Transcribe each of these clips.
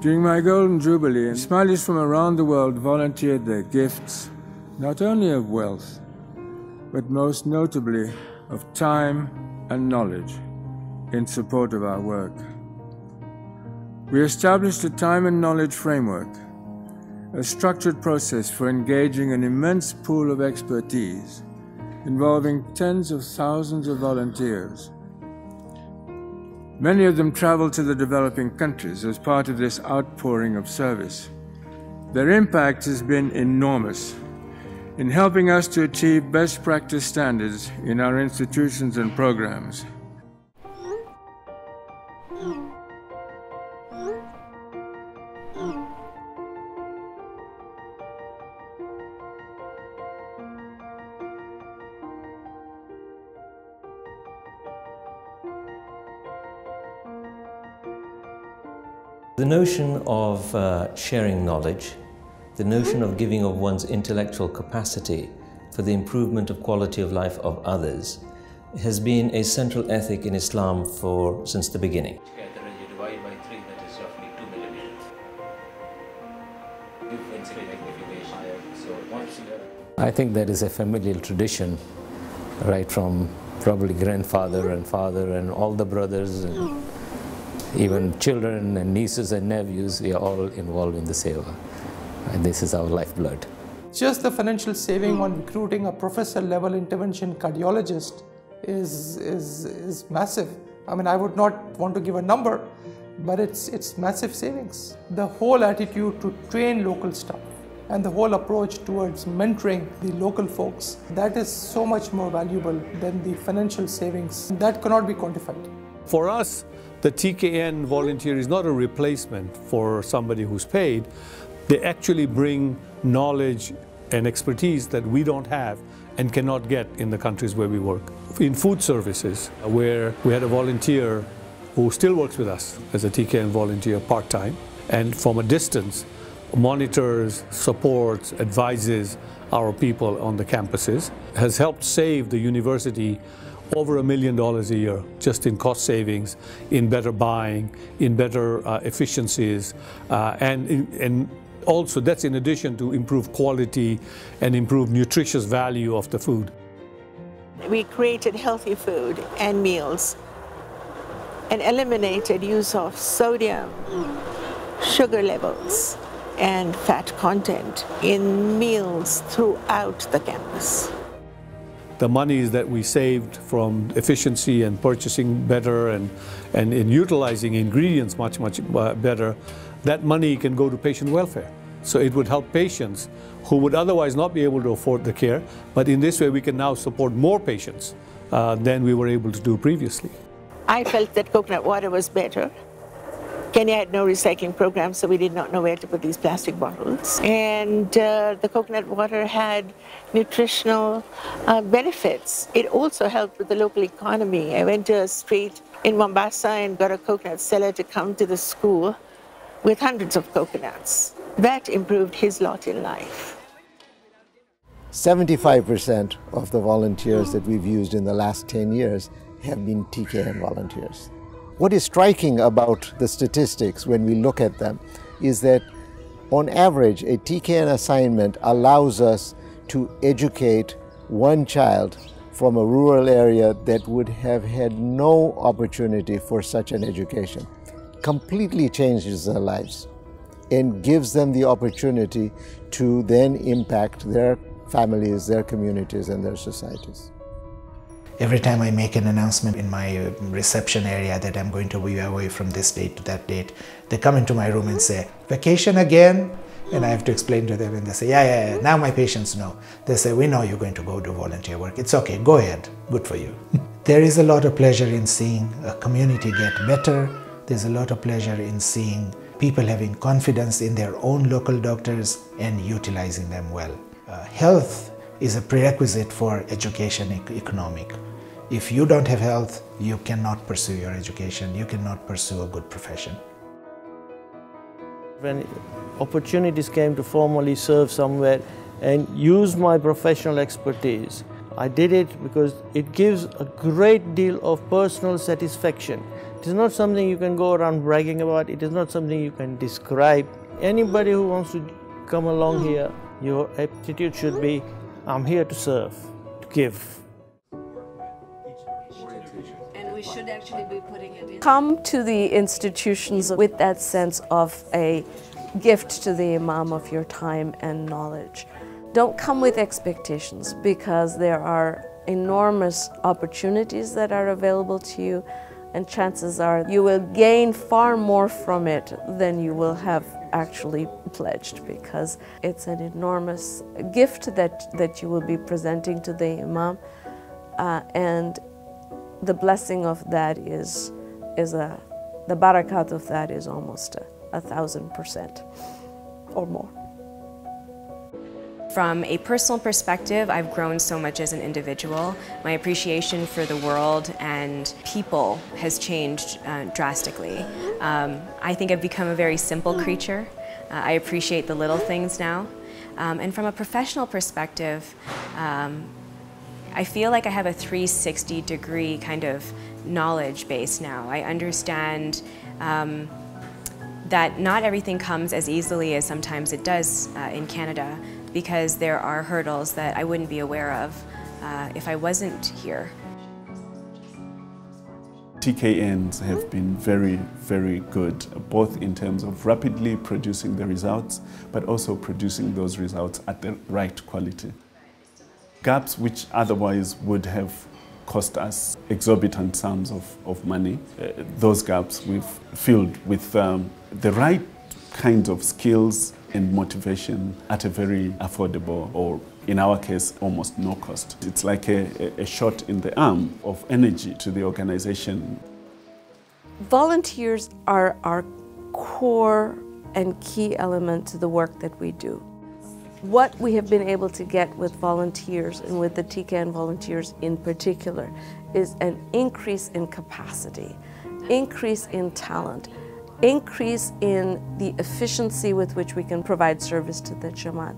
During my Golden Jubilee, Ismailis from around the world volunteered their gifts, not only of wealth, but most notably of time and knowledge in support of our work. We established a time and knowledge framework, a structured process for engaging an immense pool of expertise involving tens of thousands of volunteers. Many of them travel to the developing countries as part of this outpouring of service. Their impact has been enormous in helping us to achieve best practice standards in our institutions and programs. The notion of uh, sharing knowledge, the notion of giving of one's intellectual capacity for the improvement of quality of life of others has been a central ethic in Islam for since the beginning. Together and you divide by 3, that is roughly 2 millimeters. Differential magnification. So once you have I think there is a familial tradition right from probably grandfather and father and all the brothers and even children and nieces and nephews, we are all involved in the seva. And this is our lifeblood. Just the financial saving on recruiting a professor level intervention cardiologist is, is, is massive. I mean, I would not want to give a number, but it's, it's massive savings. The whole attitude to train local staff and the whole approach towards mentoring the local folks, that is so much more valuable than the financial savings. That cannot be quantified. For us, the TKN volunteer is not a replacement for somebody who's paid. They actually bring knowledge and expertise that we don't have and cannot get in the countries where we work. In food services, where we had a volunteer who still works with us as a TKN volunteer part-time, and from a distance monitors, supports, advises our people on the campuses, has helped save the university over a million dollars a year just in cost savings, in better buying, in better uh, efficiencies, uh, and, and also that's in addition to improve quality and improve nutritious value of the food. We created healthy food and meals and eliminated use of sodium, sugar levels, and fat content in meals throughout the campus the monies that we saved from efficiency and purchasing better and, and in utilizing ingredients much, much uh, better, that money can go to patient welfare. So it would help patients who would otherwise not be able to afford the care, but in this way we can now support more patients uh, than we were able to do previously. I felt that coconut water was better Kenya had no recycling program, so we did not know where to put these plastic bottles. And uh, the coconut water had nutritional uh, benefits. It also helped with the local economy. I went to a street in Mombasa and got a coconut seller to come to the school with hundreds of coconuts. That improved his lot in life. 75% of the volunteers that we've used in the last 10 years have been TKN volunteers. What is striking about the statistics when we look at them is that on average, a TKN assignment allows us to educate one child from a rural area that would have had no opportunity for such an education. Completely changes their lives and gives them the opportunity to then impact their families, their communities, and their societies. Every time I make an announcement in my reception area that I'm going to be away from this date to that date, they come into my room and say, vacation again? And I have to explain to them and they say, yeah, yeah, yeah, now my patients know. They say, we know you're going to go do volunteer work. It's okay, go ahead, good for you. there is a lot of pleasure in seeing a community get better. There's a lot of pleasure in seeing people having confidence in their own local doctors and utilizing them well. Uh, health is a prerequisite for education economic. If you don't have health, you cannot pursue your education, you cannot pursue a good profession. When opportunities came to formally serve somewhere and use my professional expertise, I did it because it gives a great deal of personal satisfaction It is not something you can go around bragging about. It is not something you can describe. Anybody who wants to come along here, your aptitude should be, I'm here to serve, to give. And we should actually be putting it in. Come to the institutions with that sense of a gift to the Imam of your time and knowledge. Don't come with expectations because there are enormous opportunities that are available to you and chances are you will gain far more from it than you will have actually pledged because it's an enormous gift that, that you will be presenting to the Imam uh, and the blessing of that is, is a, the barakat of that is almost a, a thousand percent or more. From a personal perspective, I've grown so much as an individual. My appreciation for the world and people has changed uh, drastically. Um, I think I've become a very simple creature. Uh, I appreciate the little things now. Um, and from a professional perspective, um, I feel like I have a 360 degree kind of knowledge base now. I understand um, that not everything comes as easily as sometimes it does uh, in Canada because there are hurdles that I wouldn't be aware of uh, if I wasn't here. TKNs have been very, very good, both in terms of rapidly producing the results, but also producing those results at the right quality. Gaps which otherwise would have cost us exorbitant sums of, of money, uh, those gaps we've filled with um, the right kinds of skills and motivation at a very affordable or in our case almost no cost. It's like a, a shot in the arm of energy to the organization. Volunteers are our core and key element to the work that we do. What we have been able to get with volunteers and with the TKN volunteers in particular is an increase in capacity, increase in talent, increase in the efficiency with which we can provide service to the Jamaat.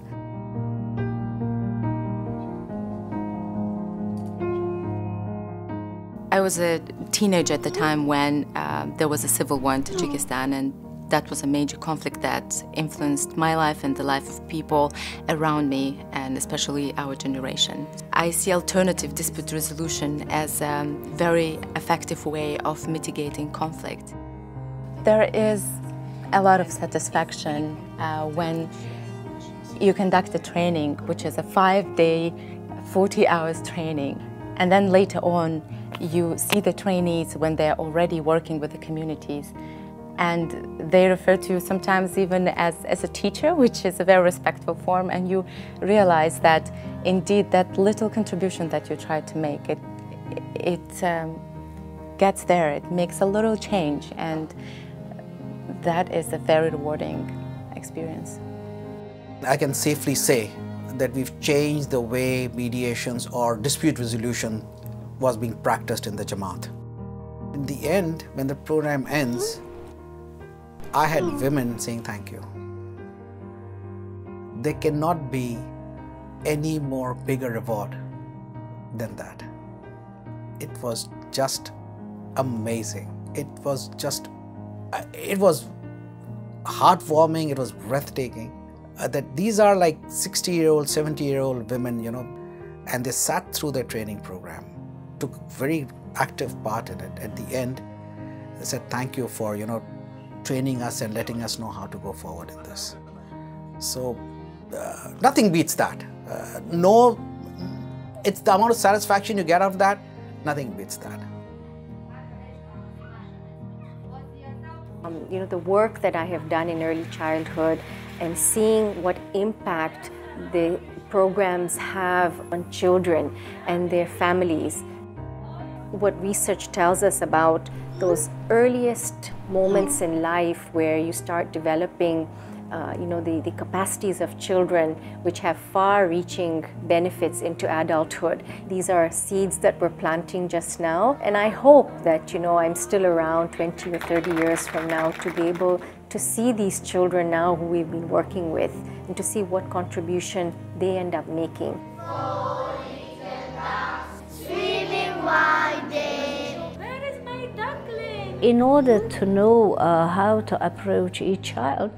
I was a teenager at the time when uh, there was a civil war in Tajikistan and that was a major conflict that influenced my life and the life of people around me and especially our generation. I see alternative dispute resolution as a very effective way of mitigating conflict. There is a lot of satisfaction uh, when you conduct a training, which is a five-day, 40 hours training. And then later on, you see the trainees when they're already working with the communities. And they refer to you sometimes even as, as a teacher, which is a very respectful form. And you realize that indeed that little contribution that you try to make, it, it um, gets there, it makes a little change. And that is a very rewarding experience. I can safely say that we've changed the way mediations or dispute resolution was being practiced in the Jamaat. In the end, when the program ends, I had women saying thank you. There cannot be any more bigger reward than that. It was just amazing. It was just it was heartwarming, it was breathtaking. Uh, that these are like 60 year old, 70 year old women, you know, and they sat through their training program, took very active part in it. At the end, they said, Thank you for, you know, training us and letting us know how to go forward in this. So, uh, nothing beats that. Uh, no, it's the amount of satisfaction you get out of that, nothing beats that. Um, you know, the work that I have done in early childhood and seeing what impact the programs have on children and their families. What research tells us about those earliest moments in life where you start developing uh, you know, the, the capacities of children which have far-reaching benefits into adulthood. These are seeds that we're planting just now and I hope that, you know, I'm still around 20 or 30 years from now to be able to see these children now who we've been working with and to see what contribution they end up making. In order to know uh, how to approach each child,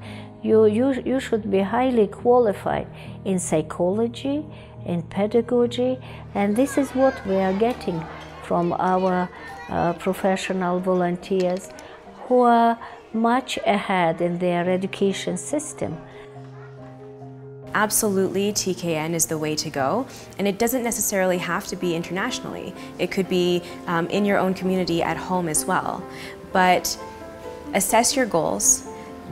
you, you, you should be highly qualified in psychology, in pedagogy, and this is what we are getting from our uh, professional volunteers who are much ahead in their education system. Absolutely, TKN is the way to go, and it doesn't necessarily have to be internationally. It could be um, in your own community at home as well. But assess your goals,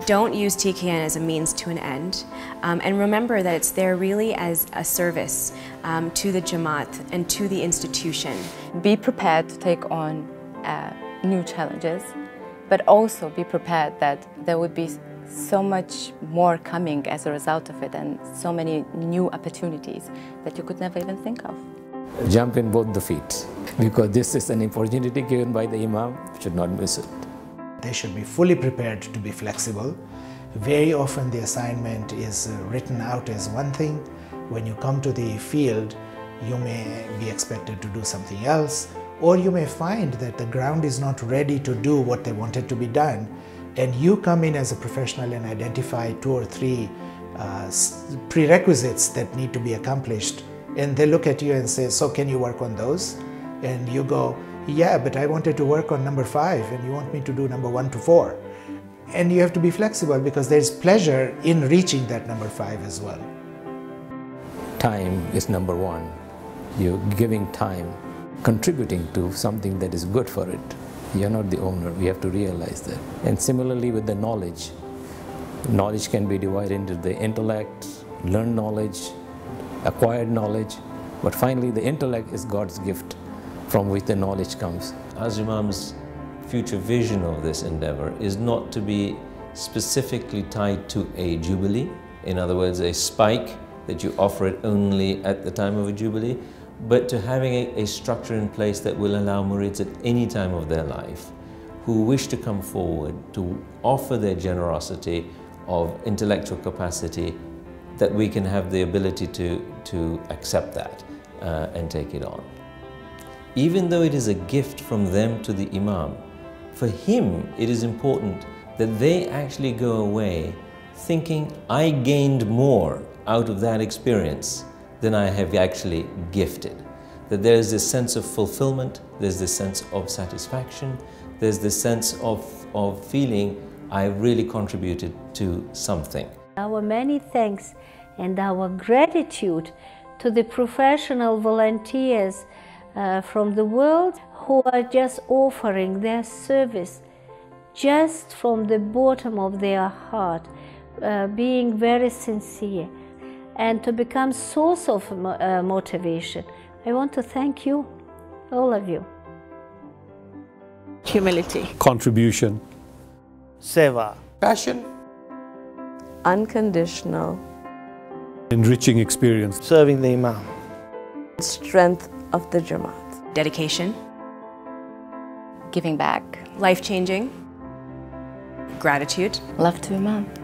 don't use TKN as a means to an end, um, and remember that it's there really as a service um, to the Jamaat and to the institution. Be prepared to take on uh, new challenges, but also be prepared that there would be so much more coming as a result of it and so many new opportunities that you could never even think of. Jump in both the feet because this is an opportunity given by the Imam, should not miss it. They should be fully prepared to be flexible. Very often the assignment is uh, written out as one thing. When you come to the field, you may be expected to do something else, or you may find that the ground is not ready to do what they wanted to be done and you come in as a professional and identify two or three uh, prerequisites that need to be accomplished and they look at you and say so can you work on those and you go yeah but i wanted to work on number five and you want me to do number one to four. And you have to be flexible because there's pleasure in reaching that number five as well. Time is number one. You're giving time contributing to something that is good for it. You're not the owner. We have to realize that. And similarly with the knowledge, knowledge can be divided into the intellect, learned knowledge, acquired knowledge, but finally the intellect is God's gift from which the knowledge comes. Hazar Imam's future vision of this endeavor is not to be specifically tied to a jubilee, in other words, a spike that you offer it only at the time of a jubilee, but to having a, a, structure in place that will allow Murids at any time of their life who wish to come forward to offer their generosity of intellectual capacity that we can have the ability to, to accept that uh, and take it on. Even though it is a gift from them to the Imam, for him it is important that they actually go away thinking, I gained more out of that experience than I have actually gifted. That there's this sense of fulfillment, there's this sense of satisfaction, there's this sense of, of feeling I really contributed to something. Our many thanks and our gratitude to the professional volunteers uh, from the world who are just offering their service just from the bottom of their heart, uh, being very sincere and to become source of uh, motivation. I want to thank you, all of you. Humility. Contribution. Seva. Passion. Unconditional. Enriching experience. Serving the Imam. Strength of the Jamaat. Dedication. Giving back. Life changing. Gratitude. Love to Imam.